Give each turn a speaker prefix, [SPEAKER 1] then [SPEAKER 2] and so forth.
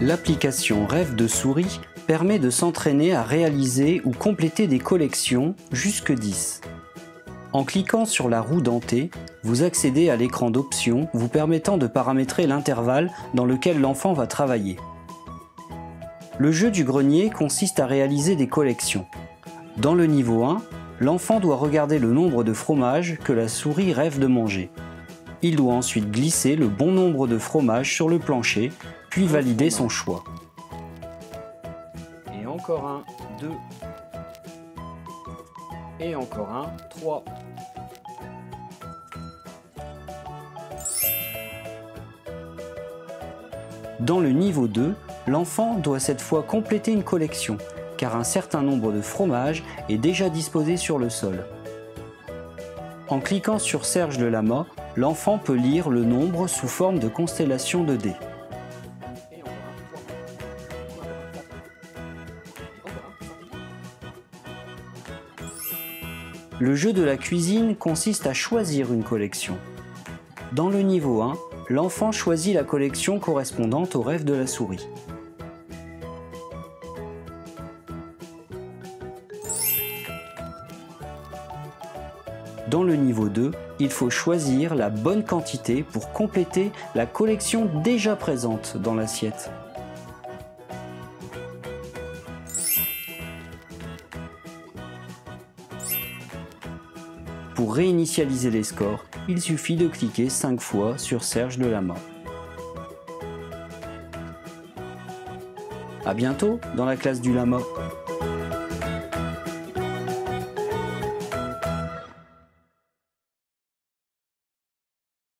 [SPEAKER 1] L'application Rêve de souris permet de s'entraîner à réaliser ou compléter des collections jusque 10. En cliquant sur la roue dentée, vous accédez à l'écran d'options vous permettant de paramétrer l'intervalle dans lequel l'enfant va travailler. Le jeu du grenier consiste à réaliser des collections. Dans le niveau 1, l'enfant doit regarder le nombre de fromages que la souris rêve de manger. Il doit ensuite glisser le bon nombre de fromages sur le plancher, puis valider son choix. Et encore un, deux. Et encore un, trois. Dans le niveau 2, l'enfant doit cette fois compléter une collection, car un certain nombre de fromages est déjà disposé sur le sol. En cliquant sur Serge de Lama, l'enfant peut lire le nombre sous forme de constellation de dés. Le jeu de la cuisine consiste à choisir une collection. Dans le niveau 1, l'enfant choisit la collection correspondante au rêve de la souris. Dans le niveau 2, il faut choisir la bonne quantité pour compléter la collection déjà présente dans l'assiette. Pour réinitialiser les scores, il suffit de cliquer 5 fois sur Serge Delama. A bientôt dans la classe du Lama